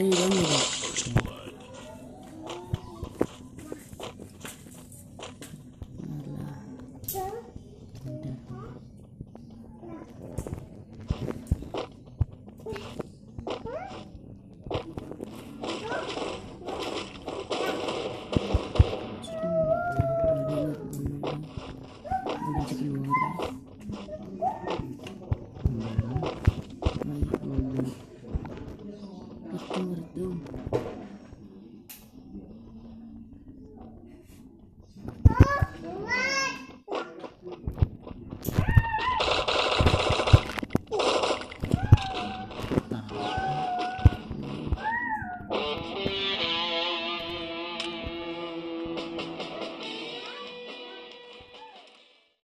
How do you win with it? First blood. Thank you. Before doom.